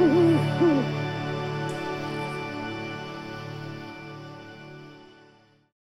Uhum.